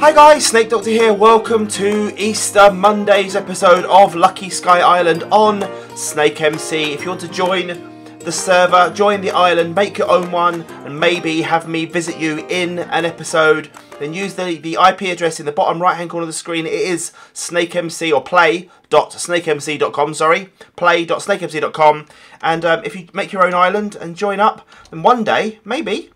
Hi guys, Snake Doctor here. Welcome to Easter Monday's episode of Lucky Sky Island on Snake MC. If you want to join the server, join the island, make your own one, and maybe have me visit you in an episode, then use the, the IP address in the bottom right hand corner of the screen. It is snakemc or play.snakemc.com, sorry, play.snakemc.com. And um, if you make your own island and join up, then one day, maybe,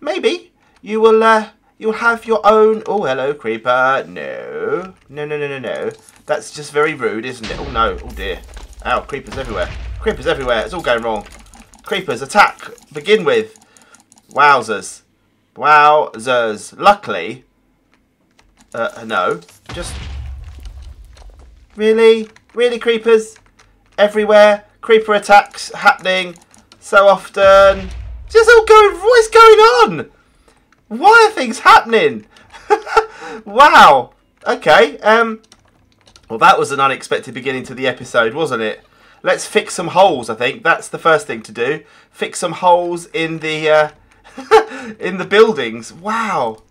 maybe, you will uh, you'll have your own. Oh, hello, creeper. No, no, no, no, no, no. That's just very rude, isn't it? Oh no. Oh dear. Ow, creepers everywhere. Creepers everywhere. It's all going wrong. Creepers attack. Begin with. Wowzers. Wowzers. Luckily. Uh, no. Just. Really? Really, creepers? Everywhere? Creeper attacks happening so often. Just all going. What is going on? Why are things happening? wow. Okay. Um. Well, that was an unexpected beginning to the episode, wasn't it? Let's fix some holes. I think that's the first thing to do. Fix some holes in the uh, in the buildings. Wow.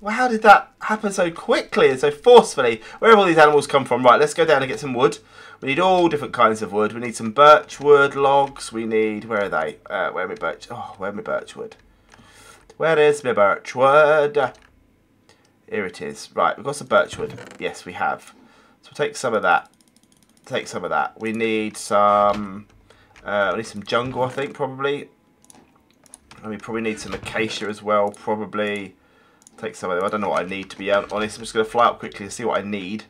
Well, how did that happen so quickly and so forcefully? Where have all these animals come from? Right, let's go down and get some wood. We need all different kinds of wood. We need some birch wood logs. We need where are they? Uh, where are my birch? Oh, where are my birch wood? Where is my birch wood? Here it is. Right, we've got some birchwood. Yes, we have. So we'll take some of that. Take some of that. We need some. Uh, we need some jungle, I think, probably. And we probably need some acacia as well, probably. Take some of them. I don't know what I need, to be honest. I'm just going to fly up quickly and see what I need.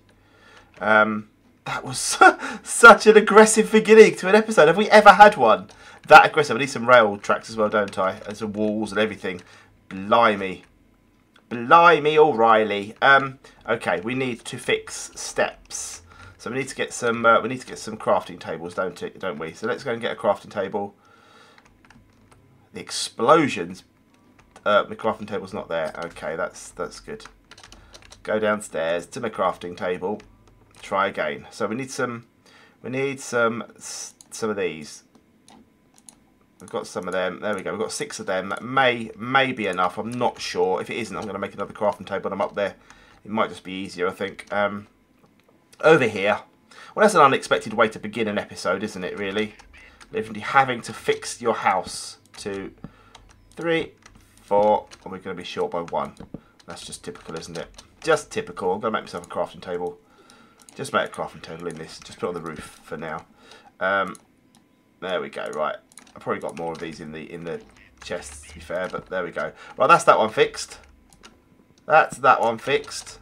Um, that was such an aggressive beginning to an episode. Have we ever had one that aggressive? I need some rail tracks as well, don't I? And some walls and everything. Blimey. Blimey O'Reilly. Um, okay, we need to fix steps. So we need to get some. Uh, we need to get some crafting tables, don't it? Don't we? So let's go and get a crafting table. The explosions. Uh, my crafting table's not there. Okay, that's that's good. Go downstairs to my crafting table. Try again. So we need some. We need some some of these. We've got some of them. There we go. We've got six of them. That may may be enough. I'm not sure. If it isn't, I'm going to make another crafting table. When I'm up there. It might just be easier, I think. Um, over here. Well, that's an unexpected way to begin an episode, isn't it, really? Having to fix your house. Two, three, four. And we're going to be short by one. That's just typical, isn't it? Just typical. I'm going to make myself a crafting table. Just make a crafting table in this. Just put on the roof for now. Um, there we go. Right. I've probably got more of these in the in the chests, to be fair. But there we go. Right, that's that one fixed. That's that one fixed.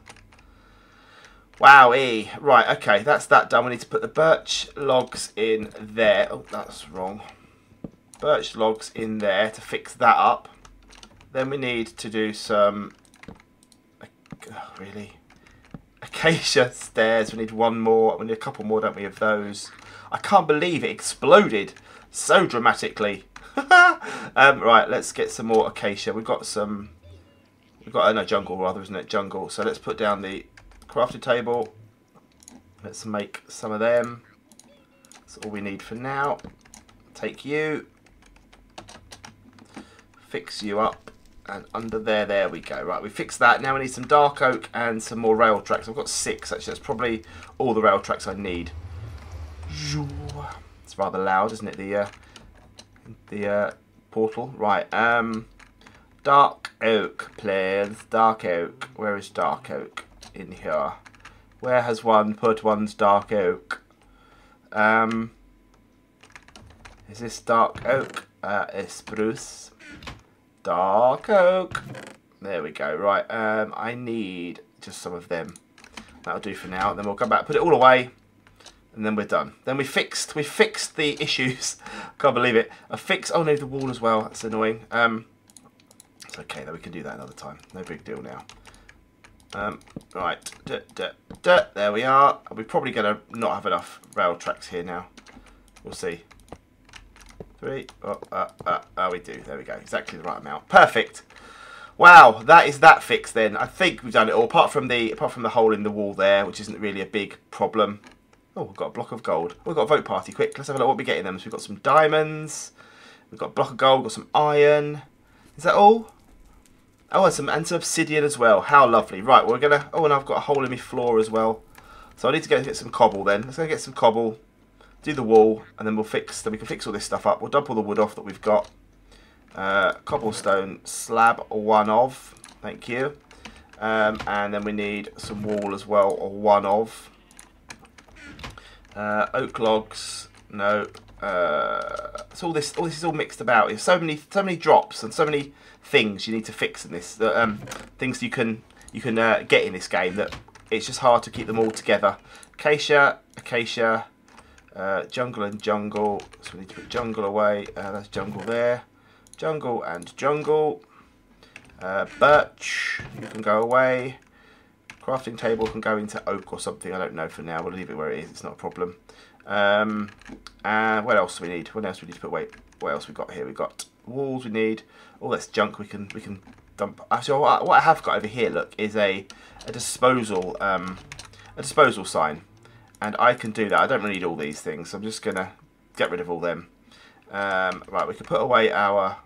Wowie. Right, okay, that's that done. We need to put the birch logs in there. Oh, that's wrong. Birch logs in there to fix that up. Then we need to do some... Oh, really? Acacia stairs. We need one more. We need a couple more, don't we, of those. I can't believe it exploded so dramatically. um, right, let's get some more acacia. We've got some... We've got, uh, no, jungle rather, isn't it? Jungle. So let's put down the crafted table. Let's make some of them. That's all we need for now. Take you. Fix you up. And under there, there we go. Right, we fixed that. Now we need some dark oak and some more rail tracks. I've got six, actually. That's probably all the rail tracks I need. It's rather loud, isn't it? The uh, the uh, portal. Right. Um, dark oak, please. Dark oak. Where is dark oak? in here. Where has one put one's dark oak? Um, is this dark oak? Uh, spruce. Dark oak. There we go. Right, um, I need just some of them. That'll do for now. Then we'll come back, put it all away, and then we're done. Then we fixed, we fixed the issues. Can't believe it. I fixed. Oh no, the wall as well. That's annoying. Um, it's okay though. We can do that another time. No big deal now. Um, right, duh, duh, duh. there we are. We're probably going to not have enough rail tracks here now. We'll see. Three. Oh, uh, uh, oh, we do. There we go. Exactly the right amount. Perfect. Wow, that is that fixed then. I think we've done it all, apart from the apart from the hole in the wall there, which isn't really a big problem. Oh, we've got a block of gold. We've got a vote party. Quick, let's have a look what we're getting them. So we've got some diamonds. We've got a block of gold. Got some iron. Is that all? Oh, and some, and some obsidian as well. How lovely. Right, we're going to... Oh, and I've got a hole in my floor as well. So I need to go get some cobble then. Let's go get some cobble. Do the wall. And then we'll fix... Then we can fix all this stuff up. We'll dump all the wood off that we've got. Uh, cobblestone slab one of. Thank you. Um, and then we need some wall as well, or one of. Uh, oak logs. No. Uh, so all this, all this is all mixed about. There's so many, so many drops and so many things you need to fix in this. Um, things you can you can uh, get in this game that it's just hard to keep them all together. Acacia, acacia, uh, jungle and jungle. So we need to put jungle away. Uh, that's jungle there. Jungle and jungle. Uh, birch, you can go away. Crafting table can go into oak or something. I don't know for now. We'll leave it where it is. It's not a problem. Um, and what else do we need? What else do we need to put? Wait, what else we got here? We got walls. We need all this junk. We can we can dump. Actually, what I, what I have got over here, look, is a a disposal um, a disposal sign, and I can do that. I don't really need all these things. So I'm just gonna get rid of all them. Um, right, we can put away our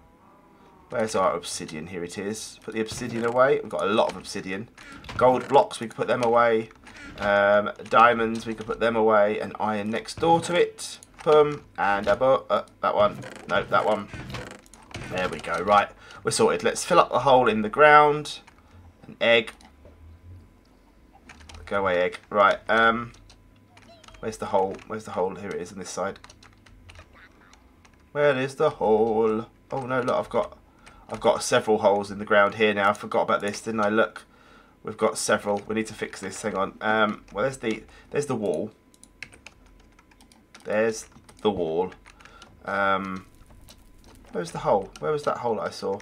Where's our obsidian? Here it is. Put the obsidian away. We've got a lot of obsidian. Gold blocks, we can put them away. Um, diamonds, we can put them away. And iron next door to it. Boom. And about uh, that one. No, that one. There we go. Right, we're sorted. Let's fill up the hole in the ground. An egg. Go away, egg. Right. Um, where's the hole? Where's the hole? Here it is on this side. Where is the hole? Oh no, look, I've got I've got several holes in the ground here now. I forgot about this, didn't I? Look, we've got several. We need to fix this. Hang on. Um, well, there's the there's the wall. There's the wall. Um, where's the hole? Where was that hole I saw?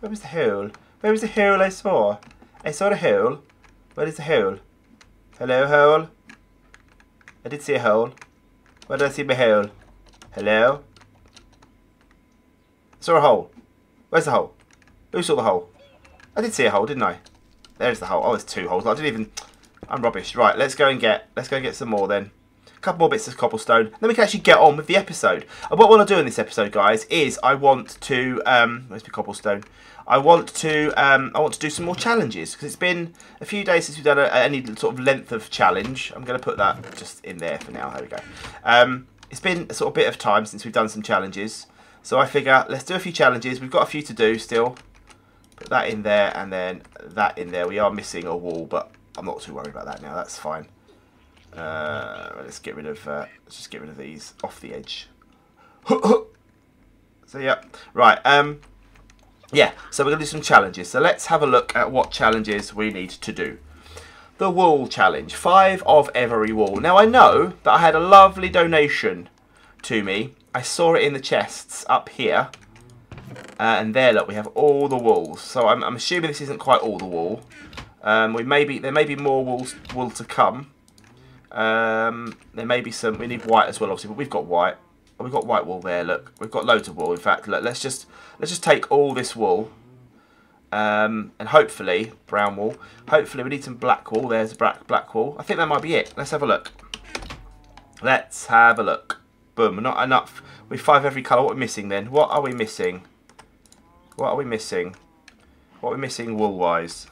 Where was the hole? Where was the hole I saw? I saw the hole. Where is the hole? Hello, hole. I did see a hole. Where did I see my hole? Hello? I saw a hole. Where's the hole? Who saw the hole? I did see a hole, didn't I? There's the hole. Oh, there's two holes. I didn't even... I'm rubbish. Right, let's go and get... Let's go and get some more then. A couple more bits of cobblestone. Then we can actually get on with the episode. And what I want to do in this episode, guys, is I want to... Um, where's my cobblestone? I want to um, I want to do some more challenges because it's been a few days since we've done a, any sort of length of challenge. I'm going to put that just in there for now. There we go. Um, it's been a sort of bit of time since we've done some challenges. So I figure let's do a few challenges. We've got a few to do still. Put that in there and then that in there. We are missing a wall, but I'm not too worried about that now. That's fine. Uh, let's get rid of. Uh, let's just get rid of these off the edge. so yeah, right. Um, yeah. So we're gonna do some challenges. So let's have a look at what challenges we need to do. The wall challenge, five of every wall. Now I know that I had a lovely donation to me I saw it in the chests up here. Uh, and there, look, we have all the walls. So I'm, I'm assuming this isn't quite all the wall. Um, we may be, there may be more walls, wool to come. Um, there may be some, we need white as well, obviously, but we've got white. Oh, we've got white wool there, look. We've got loads of wool, in fact. Look, let's just, let's just take all this wool. Um, and hopefully, brown wool. Hopefully we need some black wool. There's black, black wool. I think that might be it. Let's have a look. Let's have a look. Boom, not enough. With five every colour. What are we missing then? What are we missing? What are we missing? What are we missing wool-wise?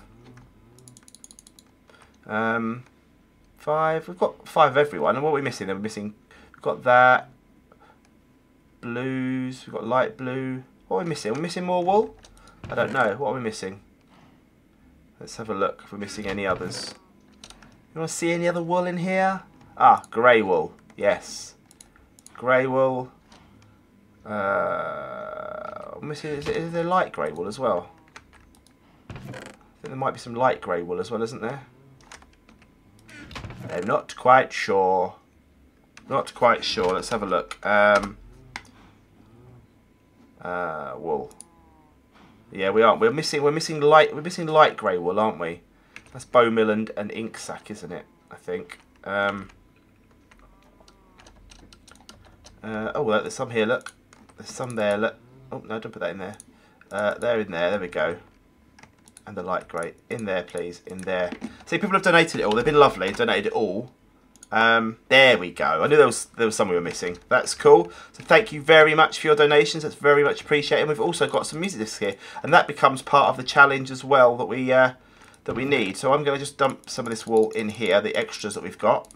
Um, five. We've got five everyone. And what are we missing then? We're missing... We've got that. Blues. We've got light blue. What are we missing? Are we missing more wool? I don't know. What are we missing? Let's have a look if we're missing any others. You want to see any other wool in here? Ah, grey wool. Yes. Grey wool. Uh, is, is there light grey wool as well? I think there might be some light grey wool as well, isn't there? I'm not quite sure. Not quite sure. Let's have a look. Um, uh, wool. Yeah, we aren't. We're missing. We're missing light. We're missing light grey wool, aren't we? That's bone meal and, and ink sac, isn't it? I think. Um, uh, oh, there's some here. Look. There's some there. Look. Oh, no, don't put that in there. Uh, they're in there. There we go. And the light grey. In there, please. In there. See, people have donated it all. They've been lovely. Donated it all. Um, there we go. I knew there was there was some we were missing. That's cool. So thank you very much for your donations. That's very much appreciated. And we've also got some music discs here, and that becomes part of the challenge as well that we uh, that we need. So I'm going to just dump some of this wool in here, the extras that we've got.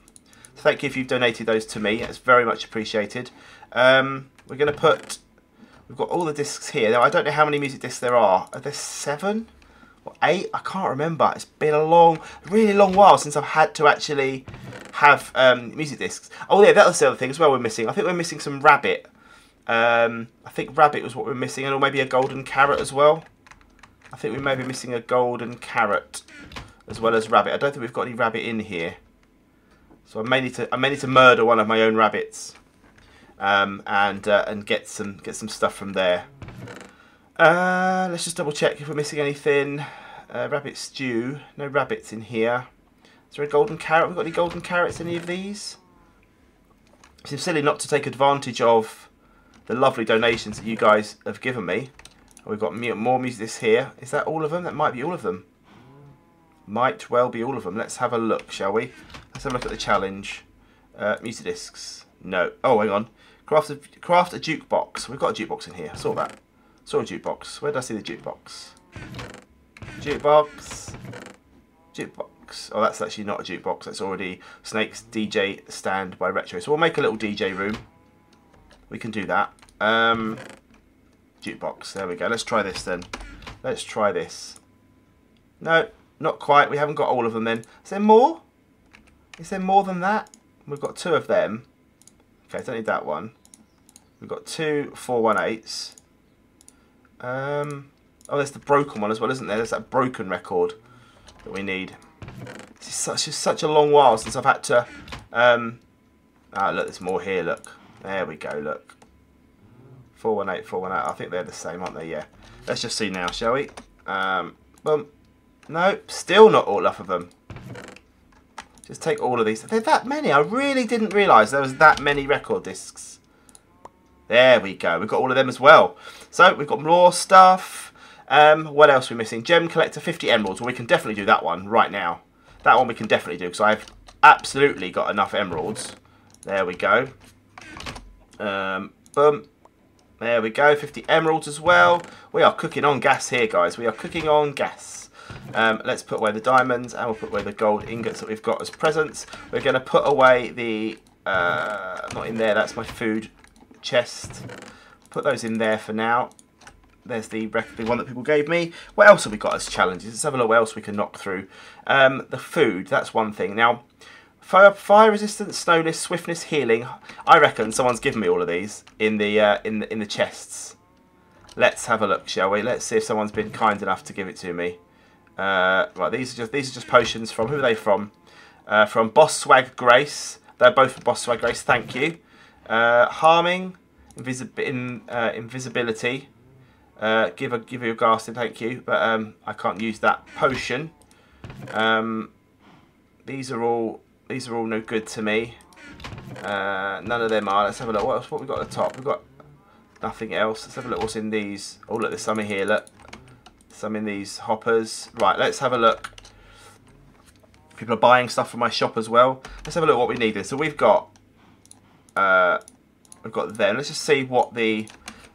Thank you if you've donated those to me. It's very much appreciated. Um, we're going to put. We've got all the discs here. Now I don't know how many music discs there are. Are there seven? or eight. I can't remember. It's been a long, really long while since I've had to actually have um, music discs. Oh yeah, that was the other thing as well. We're missing. I think we're missing some rabbit. Um, I think rabbit was what we're missing, and or maybe a golden carrot as well. I think we may be missing a golden carrot as well as rabbit. I don't think we've got any rabbit in here, so I may need to I may need to murder one of my own rabbits um, and uh, and get some get some stuff from there. Uh, let's just double check if we're missing anything. Uh, rabbit stew. No rabbits in here. Is there a golden carrot? Have we got any golden carrots any of these? It seems silly not to take advantage of the lovely donations that you guys have given me. We've got more music this here. Is that all of them? That might be all of them. Might well be all of them. Let's have a look, shall we? Let's have a look at the challenge. Uh, music discs. No. Oh, hang on. Craft a, craft a jukebox. We've got a jukebox in here. I saw that. Saw a jukebox. Where did I see the jukebox? Jukebox. Jukebox. Oh, that's actually not a jukebox. That's already Snake's DJ stand by Retro. So we'll make a little DJ room. We can do that. Um, jukebox. There we go. Let's try this then. Let's try this. No, not quite. We haven't got all of them then. Is there more? Is there more than that? We've got two of them. Okay, I don't need that one. We've got two 418s. Um, oh, there's the broken one as well, isn't there? There's that broken record that we need. It's such, it's such a long while since I've had to... Um, ah, look, there's more here, look. There we go, look. 418, 418. I think they're the same, aren't they? Yeah. Let's just see now, shall we? Um, boom. No, still not all of them. Just take all of these. There's that many. I really didn't realise there was that many record discs. There we go. We've got all of them as well. So we've got more stuff. Um, what else are we missing? Gem Collector 50 Emeralds. Well, we can definitely do that one right now. That one we can definitely do because I've absolutely got enough emeralds. There we go. Um, boom. There we go. 50 emeralds as well. We are cooking on gas here, guys. We are cooking on gas. Um, let's put away the diamonds and we'll put away the gold ingots that we've got as presents. We're going to put away the... Uh, not in there, that's my food chest. Put those in there for now. There's the, the one that people gave me. What else have we got as challenges? Let's have a look what else we can knock through. Um, the food, that's one thing. Now, fire, fire resistance, slowness, swiftness, healing. I reckon someone's given me all of these in the uh, in the in the chests. Let's have a look, shall we? Let's see if someone's been kind enough to give it to me. Uh, right, these are just these are just potions from who are they from? Uh, from Boss Swag Grace. They're both from Boss Swag Grace. Thank you. Uh, harming, invisib in, uh, invisibility. Uh, give a give you a ghastly thank you, but um, I can't use that potion. Um, these are all these are all no good to me. Uh, none of them are. Let's have a look. What else? What we got at the top? We've got nothing else. Let's have a look. What's in these? Oh look, there's some here. Look, some in these hoppers. Right, let's have a look. People are buying stuff from my shop as well. Let's have a look what we need. So we've got uh, we've got them. Let's just see what the...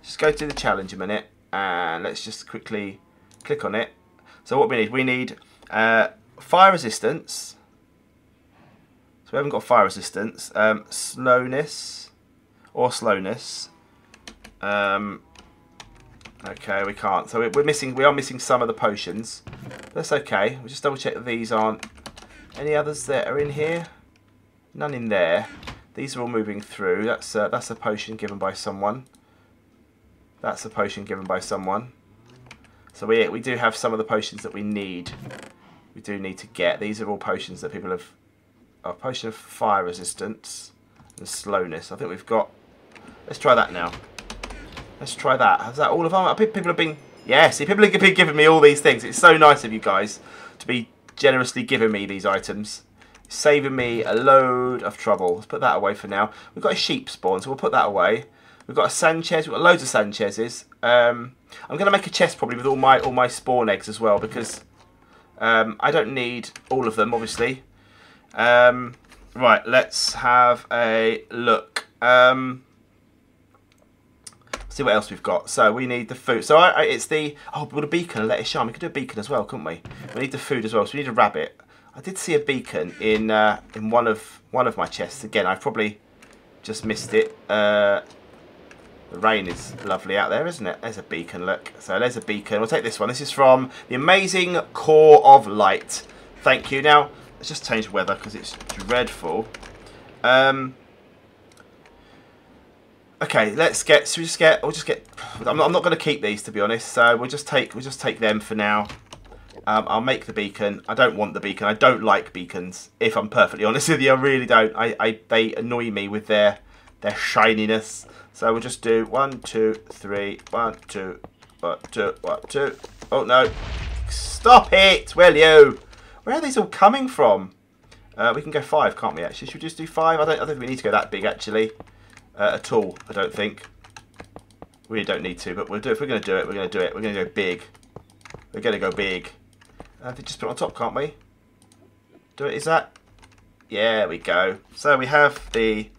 Just go to the challenge a minute and let's just quickly click on it. So what we need, we need uh, fire resistance. So we haven't got fire resistance. Um, slowness or slowness. Um, okay, we can't. So we're missing. We are missing some of the potions. That's okay. We'll just double check that these aren't. Any others that are in here? None in there. These are all moving through. That's a, that's a potion given by someone. That's a potion given by someone. So we, we do have some of the potions that we need. We do need to get. These are all potions that people have... A potion of fire resistance and slowness. I think we've got... Let's try that now. Let's try that. Is that all of them? People have been... Yeah, see, people have been giving me all these things. It's so nice of you guys to be generously giving me these items saving me a load of trouble. Let's put that away for now. We've got a sheep spawn, so we'll put that away. We've got a Sanchez. We've got loads of Sanchez's. Um, I'm going to make a chest probably with all my all my spawn eggs as well because um, I don't need all of them, obviously. Um, Right, let's have a look. Um, see what else we've got. So we need the food. So I, I, it's the oh, with a beacon, let it shine. We could do a beacon as well, couldn't we? We need the food as well. So we need a rabbit. I did see a beacon in uh, in one of one of my chests. Again, I've probably just missed it. Uh, the rain is lovely out there, isn't it? There's a beacon, look. So there's a beacon. We'll take this one. This is from the amazing Core of Light. Thank you. Now, let's just change weather because it's dreadful. Um, okay, let's get. So we just get. We'll just get. I'm not, I'm not going to keep these to be honest. So we'll just take. We'll just take them for now. Um, I'll make the beacon. I don't want the beacon. I don't like beacons. If I'm perfectly honest with you, I really don't. I, I they annoy me with their their shininess. So we'll just do one, two, three, one, two, one, two, one, two. Oh no! Stop it, will you? Where are these all coming from? Uh, we can go five, can't we? Actually, should we just do five? I don't. I don't think we need to go that big actually, uh, at all. I don't think. We don't need to, but we'll do. If we're going to do it, we're going to do it. We're going to go big. We're going to go big. Uh, just put it on top, can't we? Do it. Is that? Yeah, we go. So we have the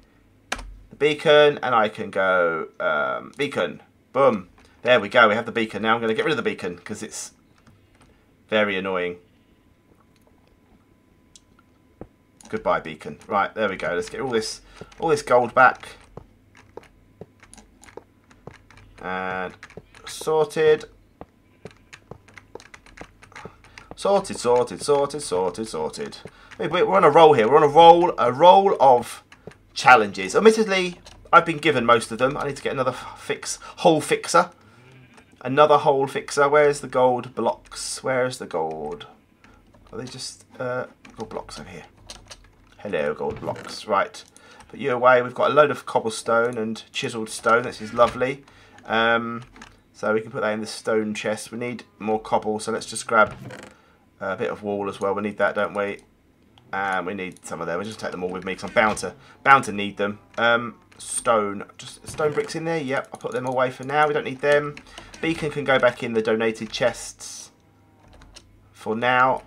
beacon, and I can go um, beacon. Boom. There we go. We have the beacon. Now I'm going to get rid of the beacon because it's very annoying. Goodbye, beacon. Right, there we go. Let's get all this all this gold back. And sorted. Sorted, sorted, sorted, sorted, sorted. We're on a roll here. We're on a roll, a roll of challenges. Admittedly, I've been given most of them. I need to get another fix hole fixer. Another hole fixer. Where's the gold blocks? Where's the gold? Are they just uh, gold blocks over here? Hello, gold blocks. Right. Put you away. We've got a load of cobblestone and chiseled stone. This is lovely. Um, so we can put that in the stone chest. We need more cobble, so let's just grab a bit of wall as well. We need that, don't we? And we need some of them. We'll just take them all with me because I'm bound to bound to need them. Um, stone, just stone bricks in there. Yep, I'll put them away for now. We don't need them. Beacon can go back in the donated chests for now.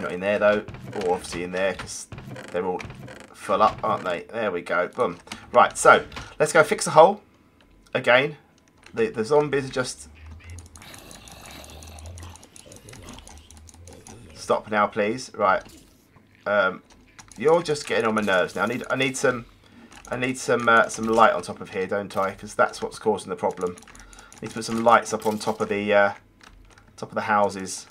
Not in there though, or obviously in there because they're all full up, aren't they? There we go. Boom. Right, so let's go fix a hole again. The the zombies are just Stop now, please. Right. Um, you're just getting on my nerves now. I need I need some I need some uh, some light on top of here, don't I? Because that's what's causing the problem. I need to put some lights up on top of the uh, top of the houses.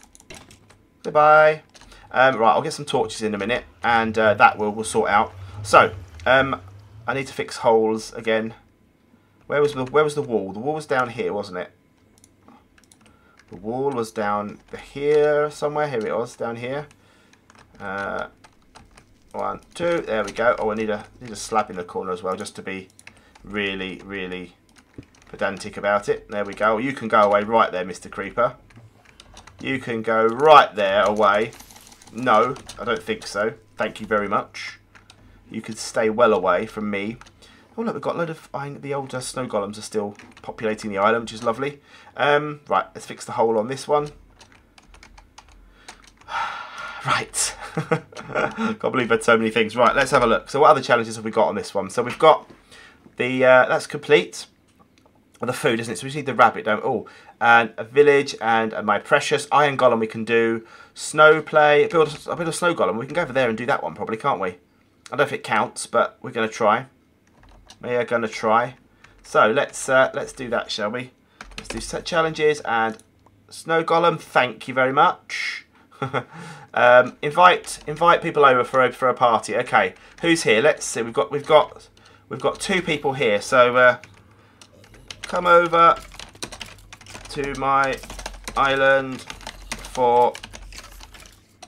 Goodbye. Um, right, I'll get some torches in a minute, and uh, that will will sort out. So, um, I need to fix holes again. Where was the where was the wall? The wall was down here, wasn't it? The wall was down here somewhere. Here it was, down here. Uh, one, two. There we go. Oh, I need a need a slab in the corner as well, just to be really, really pedantic about it. There we go. You can go away right there, Mr. Creeper. You can go right there away. No, I don't think so. Thank you very much. You could stay well away from me. Oh look, we've got a load of the older snow golems are still populating the island, which is lovely. Um, right, let's fix the hole on this one. right. Can't believe I've so many things. Right, let's have a look. So what other challenges have we got on this one? So we've got the, uh, that's complete. the food, isn't it? So we just need the rabbit, don't we? Oh, and a village and my precious iron golem we can do. Snow play, build a, build a snow golem. We can go over there and do that one probably, can't we? I don't know if it counts, but we're going to try. We are going to try. So let's uh, let's do that, shall we? Let's do set challenges and snow golem. Thank you very much. um, invite invite people over for a, for a party. Okay, who's here? Let's see. We've got we've got we've got two people here. So uh, come over to my island for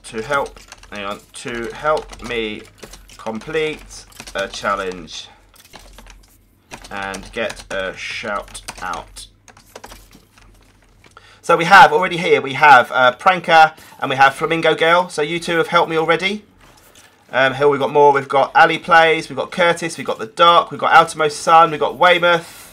to help. Hang on to help me complete a challenge and get a shout out. So we have already here, we have uh, Pranker and we have Flamingo Girl. So you two have helped me already. Um, here we've got more. We've got Ali Plays, we've got Curtis, we've got The Dark, we've got Outermost Sun, we've got Weymouth.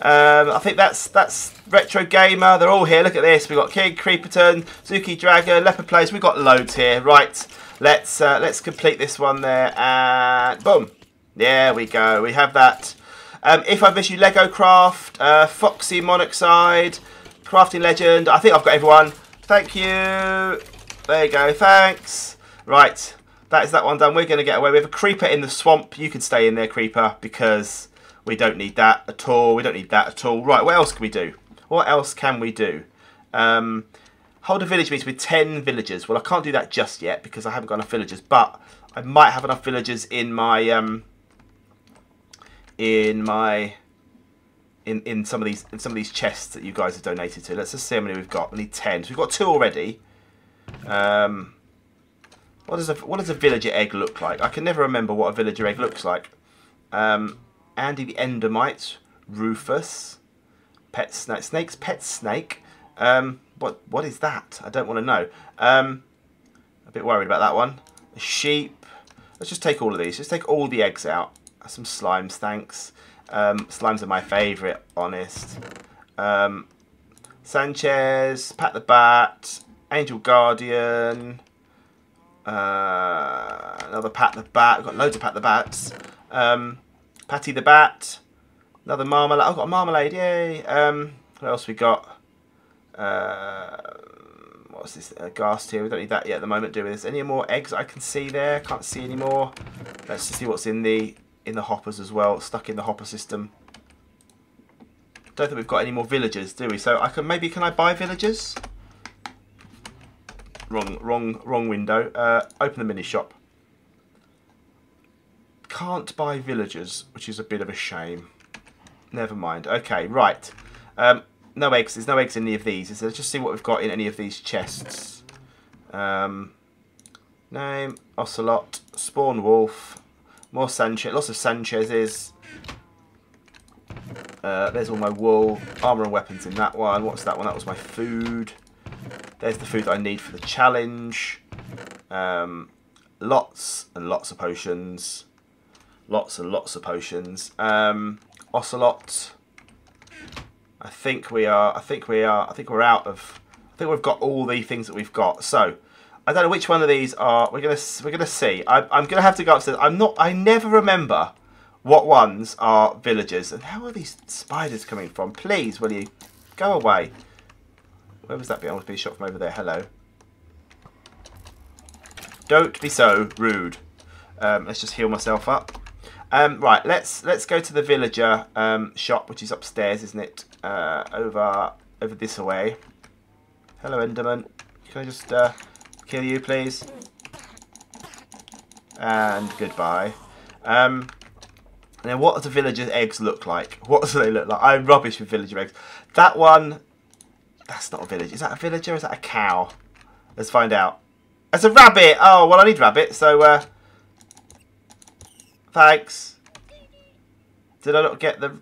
Um, I think that's that's Retro Gamer. They're all here. Look at this. We've got King, Creeperton, Zuki Dragon, Leopard Plays. We've got loads here. Right. Let's uh, let's complete this one there, and boom. There we go. We have that. Um, if I've missed you, Lego Craft, uh, Foxy Monoxide, Crafting Legend. I think I've got everyone. Thank you. There you go. Thanks. Right. That is that one done. We're going to get away. We have a Creeper in the swamp. You can stay in there, Creeper, because we don't need that at all. We don't need that at all. Right, what else can we do? What else can we do? Um, hold a village meeting with 10 villagers. Well, I can't do that just yet because I haven't got enough villagers, but I might have enough villagers in my... Um, in my in, in some of these in some of these chests that you guys have donated to. Let's just see how many we've got. We need ten. So we've got two already. Um, what does a what does a villager egg look like? I can never remember what a villager egg looks like. Um, Andy the Endermite, Rufus, pet snake, snake's pet snake. Um, what what is that? I don't want to know. Um, a bit worried about that one. A sheep. Let's just take all of these. Let's take all the eggs out. Some slimes, thanks. Um, slimes are my favourite, honest. Um, Sanchez, Pat the Bat, Angel Guardian, uh, another Pat the Bat. I've got loads of Pat the Bats. Um, Patty the Bat, another Marmalade. I've got a Marmalade, yay. Um, what else we got? Uh, what's this? Uh, Ghast here. We don't need that yet at the moment, do we? There's any more eggs I can see there? Can't see any more. Let's just see what's in the in the hoppers as well, stuck in the hopper system. Don't think we've got any more villagers, do we? So I can maybe can I buy villagers? Wrong, wrong, wrong window. Uh, open the mini shop. Can't buy villagers, which is a bit of a shame. Never mind. Okay, right. Um, no eggs. There's no eggs in any of these. Let's just see what we've got in any of these chests. Um, name, Ocelot, Spawn Wolf, more Sanchez, lots of Sanchez's. Uh, there's all my wool, armour and weapons in that one. What's that one? That was my food. There's the food that I need for the challenge. Um, lots and lots of potions. Lots and lots of potions. Um, Ocelot. I think we are. I think we are. I think we're out of. I think we've got all the things that we've got. So I don't know which one of these are. We're gonna we're gonna see. I, I'm gonna have to go upstairs. I'm not. I never remember what ones are villagers and how are these spiders coming from. Please, will you go away? Where was that being? I was being shot from over there. Hello. Don't be so rude. Um, let's just heal myself up. Um, right, let's let's go to the villager um, shop, which is upstairs, isn't it? Uh, over over this way. Hello, Enderman. Can I just uh, Kill you, please. And goodbye. Um, now, what do villager eggs look like? What do they look like? I'm rubbish with villager eggs. That one, that's not a villager. Is that a villager is that a cow? Let's find out. It's a rabbit. Oh, well, I need rabbit, so, uh, thanks. Did I not get the,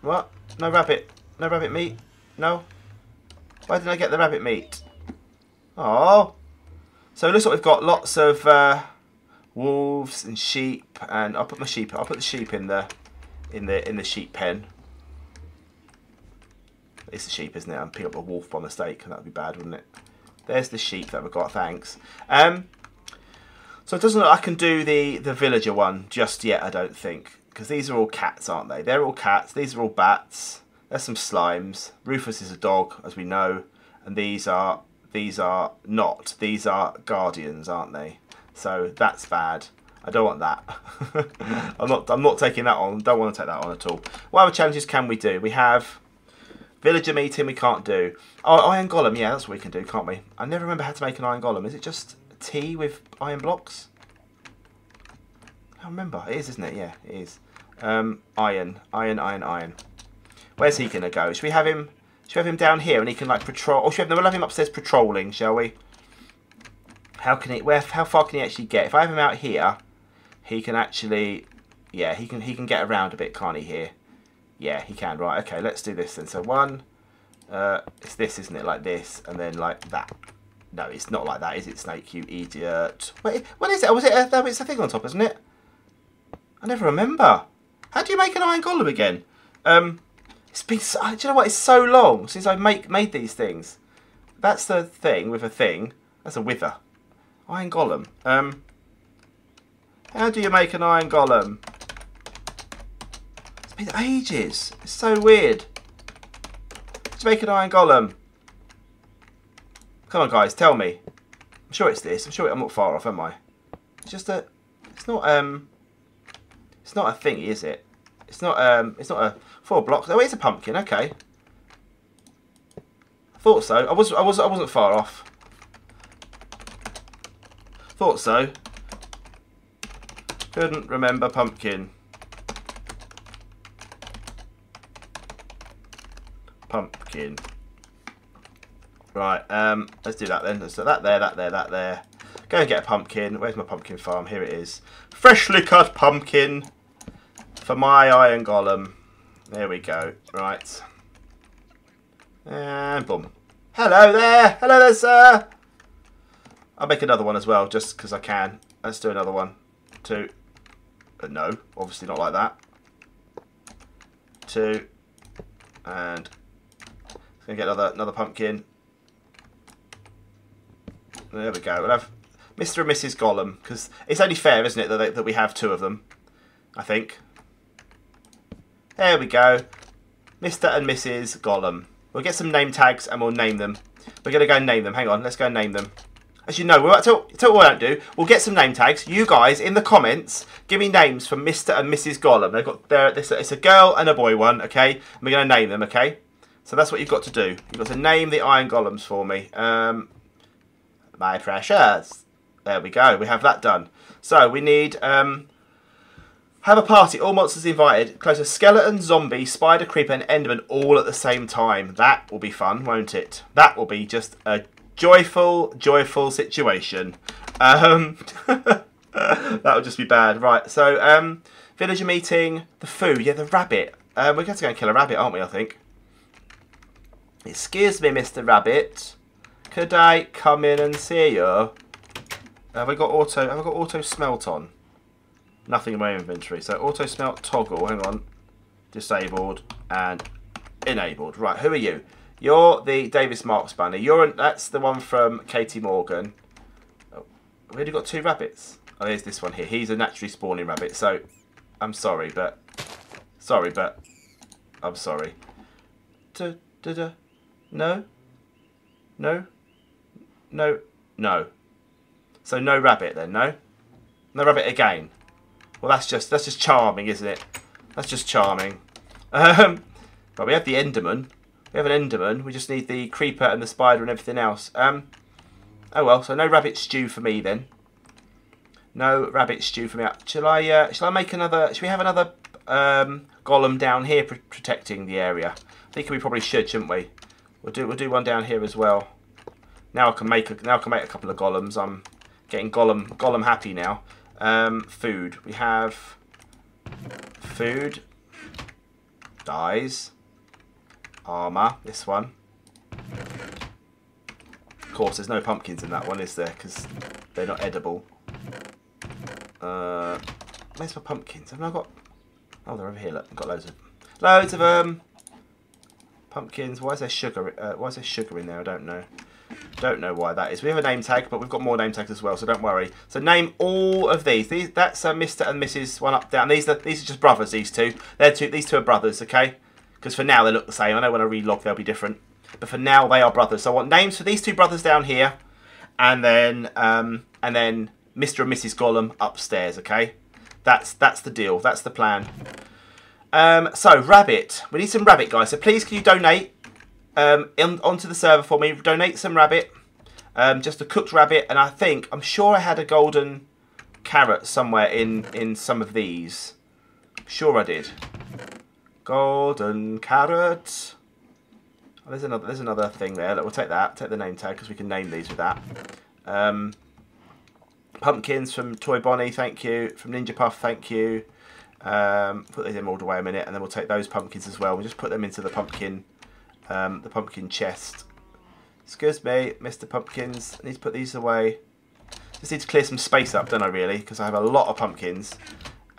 what? No rabbit. No rabbit meat? No? Why didn't I get the rabbit meat? Oh. So it looks like we've got lots of uh, wolves and sheep, and I'll put my sheep. I'll put the sheep in the in the in the sheep pen. It's the sheep, isn't it? I'm picking up a wolf by mistake. And That would be bad, wouldn't it? There's the sheep that we've got. Thanks. Um, so it doesn't look like I can do the the villager one just yet. I don't think because these are all cats, aren't they? They're all cats. These are all bats. There's some slimes. Rufus is a dog, as we know, and these are these are not. These are guardians, aren't they? So that's bad. I don't want that. I'm not. I'm not taking that on. Don't want to take that on at all. What other challenges can we do? We have villager meeting. We can't do. Oh, iron golem. Yeah, that's what we can do, can't we? I never remember how to make an iron golem. Is it just tea with iron blocks? I remember. It is, isn't it? Yeah, it is. Um, iron, iron, iron, iron. Where's he gonna go? Should we have him? Should have him down here and he can like patrol? Or should have, we'll have him upstairs patrolling, shall we? How can he? Where? How far can he actually get? If I have him out here, he can actually, yeah, he can he can get around a bit, can't he? Here, yeah, he can. Right, okay, let's do this then. So one, uh, it's this, isn't it? Like this, and then like that. No, it's not like that, is it, Snake? You idiot. Wait, what is it? Oh, was it? Uh, it's a thing on top, isn't it? I never remember. How do you make an iron golem again? Um, it's been, so, do you know what? It's so long since I make made these things. That's the thing with a thing. That's a wither. Iron golem. Um, how do you make an iron golem? It's been ages. It's so weird. Let's make an iron golem. Come on, guys, tell me. I'm sure it's this. I'm sure I'm not far off, am I? It's just a. It's not um. It's not a thingy, is it? It's not um. It's not a four blocks. Oh, it's a pumpkin. Okay. Thought so. I was. I was. I wasn't far off. Thought so. Couldn't remember pumpkin. Pumpkin. Right, um, let's do that then. Let's do that there, that there, that there. Go and get a pumpkin. Where's my pumpkin farm? Here it is. Freshly cut pumpkin for my iron golem. There we go. Right. And boom. Hello there. Hello there, sir. I'll make another one as well, just because I can. Let's do another one. Two. Uh, no, obviously not like that. Two. And I'm gonna get another another pumpkin. There we go. We'll have Mr. and Mrs. Golem, because it's only fair, isn't it, that, that we have two of them. I think. There we go. Mr. and Mrs. Gollum. We'll get some name tags and we'll name them. We're going to go and name them. Hang on, let's go and name them. As you know, we'll tell, tell what we don't do. We'll get some name tags. You guys in the comments, give me names for Mr. and Mrs. Gollum. They've got there. It's a girl and a boy one. Okay, and we're going to name them. Okay, so that's what you've got to do. You've got to name the Iron Golems for me. Um, my precious. There we go. We have that done. So we need um, have a party. All monsters invited. Close a skeleton, zombie, spider, creeper, and enderman all at the same time. That will be fun, won't it? That will be just a joyful, joyful situation. Um, that would just be bad. Right, so um, villager meeting, the food, yeah, the rabbit. Um, we're going to go and kill a rabbit, aren't we, I think? Excuse me, Mr. Rabbit. Could I come in and see you? Have I got auto, have I got auto smelt on? Nothing in my inventory. So auto smelt toggle, hang on. Disabled and enabled. Right, who are you? You're the Davis Marks banner. You're an, that's the one from Katie Morgan. Oh, we already got two rabbits. Oh, there's this one here. He's a naturally spawning rabbit. So, I'm sorry, but sorry, but I'm sorry. Da, da, da. No, no, no, no. So no rabbit then, no, no rabbit again. Well, that's just that's just charming, isn't it? That's just charming. Um, but we have the Enderman. We have an Enderman. We just need the Creeper and the Spider and everything else. Um, oh well, so no rabbit stew for me then. No rabbit stew for me. Shall I? Uh, shall I make another? Shall we have another um, golem down here pr protecting the area? I think we probably should, shouldn't we? We'll do. We'll do one down here as well. Now I can make. A, now I can make a couple of golems. I'm getting golem golem happy now. Um, food. We have food. Dyes armour, this one. Of course, there's no pumpkins in that one, is there? Because they're not edible. Uh, where's my pumpkins? Haven't I got... Oh, they're over here, look. I've got loads of... Loads of um, pumpkins. Why is there sugar? Uh, why is there sugar in there? I don't know. Don't know why that is. We have a name tag, but we've got more name tags as well, so don't worry. So name all of these. These that's uh, Mr. and Mrs. one up down. These are these are just brothers. These two. They're two. These two are brothers. Okay. Because for now they look the same. I know when I relog they'll be different. But for now they are brothers. So I want names for these two brothers down here. And then um, and then Mr. and Mrs. Gollum upstairs, okay? That's that's the deal. That's the plan. Um, so, rabbit. We need some rabbit, guys. So please can you donate um, in, onto the server for me. Donate some rabbit. Um, just a cooked rabbit. And I think, I'm sure I had a golden carrot somewhere in, in some of these. Sure I did. Golden carrot. Oh, there's another. There's another thing there. We'll take that. Take the name tag because we can name these with that. Um, pumpkins from Toy Bonnie. Thank you. From Ninja Puff. Thank you. Um, put these in all the way a minute, and then we'll take those pumpkins as well. We'll just put them into the pumpkin, um, the pumpkin chest. Excuse me, Mr. Pumpkins. I need to put these away. Just need to clear some space up, don't I? Really, because I have a lot of pumpkins,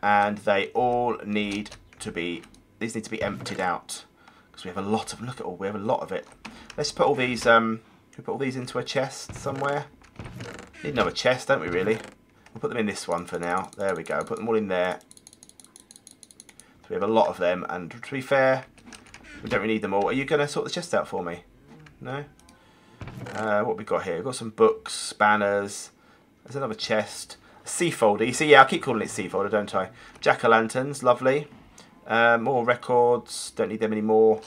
and they all need to be these need to be emptied out because we have a lot of look at all we have a lot of it. Let's put all these um we put all these into a chest somewhere. Need another chest, don't we, really? We'll put them in this one for now. There we go. Put them all in there. So we have a lot of them. And to be fair, we don't really need them all. Are you going to sort the chest out for me? No? Uh, what we got here? We've got some books, banners. There's another chest. C folder. You see, yeah, I keep calling it C folder, don't I? Jack-o'-lanterns, lovely. Um, more records. Don't need them anymore.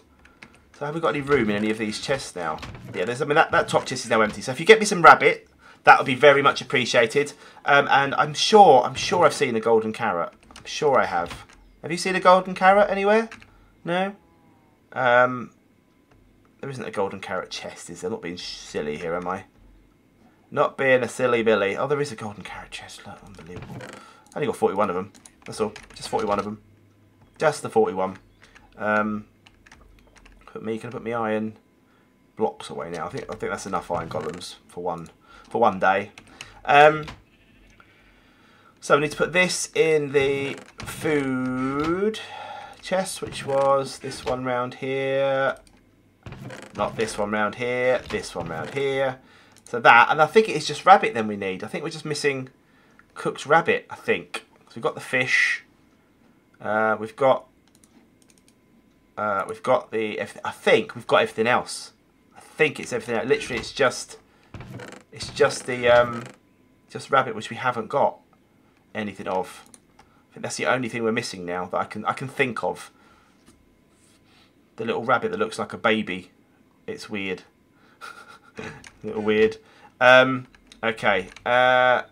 So have we got any room in any of these chests now? Yeah, there's. I mean, that, that top chest is now empty. So if you get me some rabbit, that would be very much appreciated. Um, and I'm sure, I'm sure I've seen a golden carrot. I'm sure I have. Have you seen a golden carrot anywhere? No? Um, there isn't a golden carrot chest, is there? Not being silly here, am I? Not being a silly Billy. Oh, there is a golden carrot chest. Look, unbelievable. I only got 41 of them. That's all. Just 41 of them. Just the 41. Um, put me, can I put me iron blocks away now? I think I think that's enough iron golems for one for one day. Um, so we need to put this in the food chest, which was this one round here. Not this one round here, this one round here. So that, and I think it is just rabbit then we need. I think we're just missing cooked rabbit, I think. So we've got the fish. Uh, we've got uh, we've got the I think we've got everything else. I think it's everything else. Literally it's just it's just the um, just rabbit which we haven't got anything of. That's the only thing we're missing now that I can I can think of. The little rabbit that looks like a baby. It's weird. little weird. Um, okay. Uh,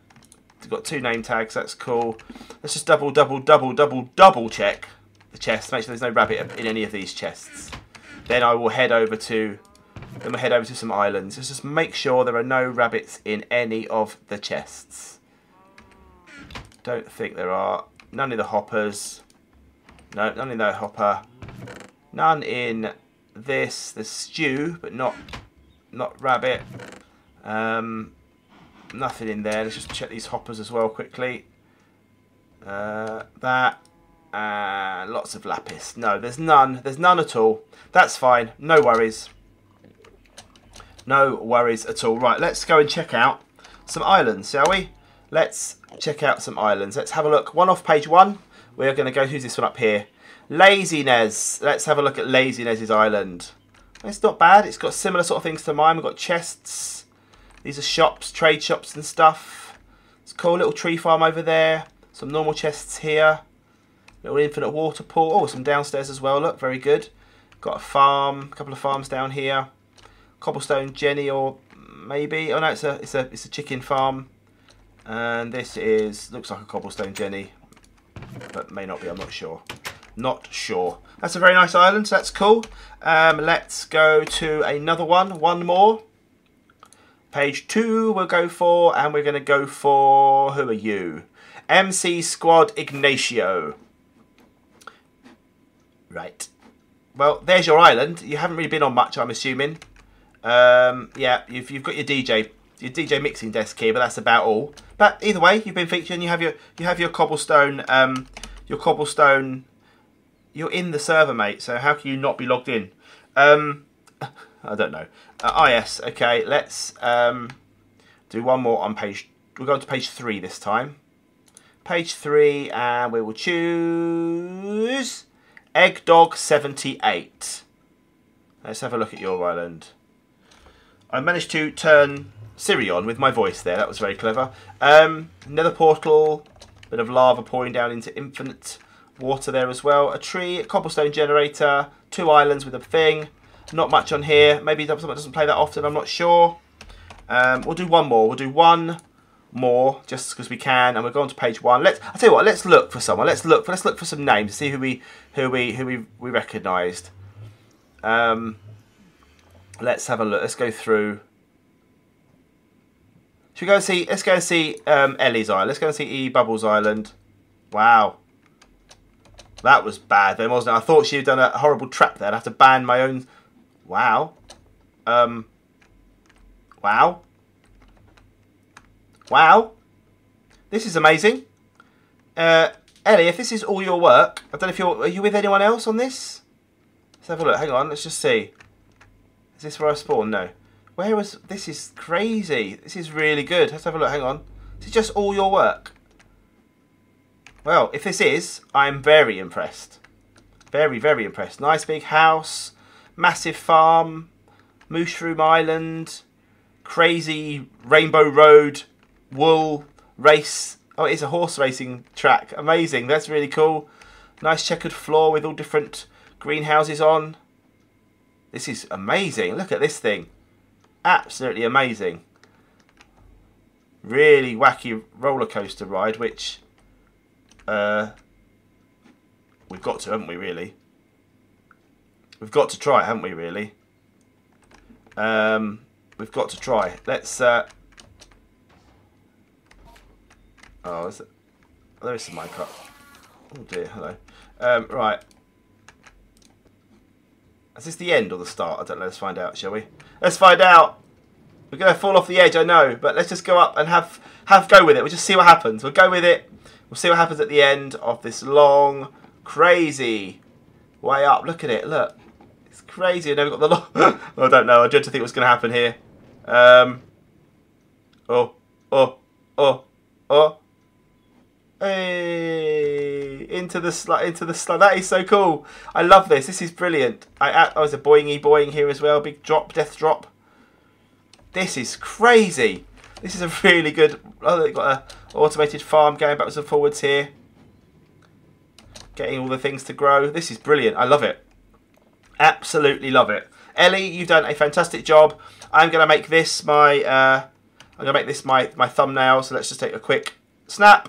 we've got two name tags. That's cool. Let's just double, double, double, double, double check the chest. Make sure there's no rabbit in any of these chests. Then I will head over to then we'll head over to some islands. Let's just make sure there are no rabbits in any of the chests. Don't think there are. None in the hoppers. No, none in the hopper. None in this. The stew, but not not rabbit. Um, nothing in there. Let's just check these hoppers as well quickly. Uh, that. Uh, lots of lapis. No, there's none. There's none at all. That's fine. No worries. No worries at all. Right, let's go and check out some islands, shall we? Let's check out some islands. Let's have a look. One off page one. We're going to go, who's this one up here? Laziness. Let's have a look at Laziness's island. It's not bad. It's got similar sort of things to mine. We've got chests. These are shops, trade shops and stuff. It's a cool little tree farm over there. Some normal chests here. Little infinite water pool. Oh, some downstairs as well. Look, very good. Got a farm, a couple of farms down here cobblestone Jenny or maybe oh no it's a it's a it's a chicken farm and this is looks like a cobblestone Jenny but may not be I'm not sure. Not sure. That's a very nice island so that's cool. Um, let's go to another one one more. Page two we'll go for and we're gonna go for who are you? MC Squad Ignacio. Right. Well there's your island. You haven't really been on much I'm assuming. Um, yeah, you've, you've got your DJ your DJ mixing desk here, but that's about all. But either way, you've been featured. You have your you have your cobblestone um, your cobblestone. You're in the server, mate. So how can you not be logged in? Um, I don't know. Uh, yes. Okay, let's um, do one more on page. We're going to page three this time. Page three, and we will choose Egg Dog 78. Let's have a look at your island. I managed to turn Siri on with my voice there. That was very clever. Um, nether portal, bit of lava pouring down into infinite water there as well. A tree, a cobblestone generator, two islands with a thing. Not much on here. Maybe someone doesn't play that often. I'm not sure. Um, we'll do one more. We'll do one more just because we can, and we'll go on to page one. Let's. I tell you what. Let's look for someone. Let's look. For, let's look for some names. See who we who we who we we recognised. Um, let's have a look. Let's go through. Should we go and see? Let's go and see um, Ellie's Island. Let's go and see E Bubbles Island. Wow, that was bad. Then wasn't it? I thought she had done a horrible trap there. I'd have to ban my own. Wow. Um. Wow. Wow. This is amazing. Uh, Ellie, if this is all your work, I don't know if you're. Are you with anyone else on this? Let's have a look. Hang on. Let's just see. Is this where I spawn? No. Where was... This is crazy. This is really good. Let's have a look. Hang on. This Is just all your work? Well, if this is, I'm very impressed. Very, very impressed. Nice big house. Massive farm. Mushroom Island. Crazy Rainbow Road. Wool. Race. Oh, it is a horse racing track. Amazing. That's really cool. Nice checkered floor with all different greenhouses on. This is amazing. Look at this thing. Absolutely amazing. Really wacky roller coaster ride, which uh, we've got to, haven't we, really? We've got to try, haven't we, really? Um, we've got to try. Let's... Uh, oh, is it? Oh, there is some Minecraft. Oh dear, hello. Um, right. Is this the end or the start? I don't know. Let's find out, shall we? Let's find out. We're going to fall off the edge, I know. But let's just go up and have have go with it. We'll just see what happens. We'll go with it. We'll see what happens at the end of this long, crazy way up. Look at it. Look. It's crazy. I never got the long... I don't know. I dread to think what's going to happen here. Um. Oh. Oh. Oh. Oh. Into the slide, into the slide. That is so cool. I love this. This is brilliant. I, I was a boingy boing here as well. Big drop, death drop. This is crazy. This is a really good. Oh, they've got a automated farm going backwards and forwards here. Getting all the things to grow. This is brilliant. I love it. Absolutely love it. Ellie, you've done a fantastic job. I'm going to make this my. Uh, I'm going to make this my my thumbnail. So let's just take a quick snap.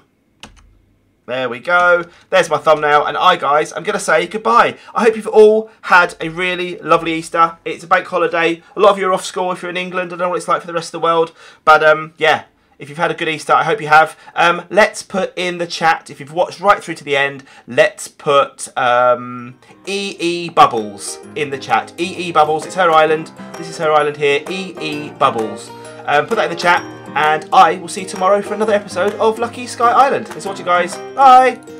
There we go. There's my thumbnail. And I, guys, I'm going to say goodbye. I hope you've all had a really lovely Easter. It's a bank holiday. A lot of you are off school if you're in England. I don't know what it's like for the rest of the world. But, um, yeah, if you've had a good Easter, I hope you have. Um, let's put in the chat, if you've watched right through to the end, let's put um, EE Bubbles in the chat. EE Bubbles, it's her island. This is her island here. EE Bubbles. Um, put that in the chat and I will see you tomorrow for another episode of Lucky Sky Island. Thanks for watching, guys. Bye!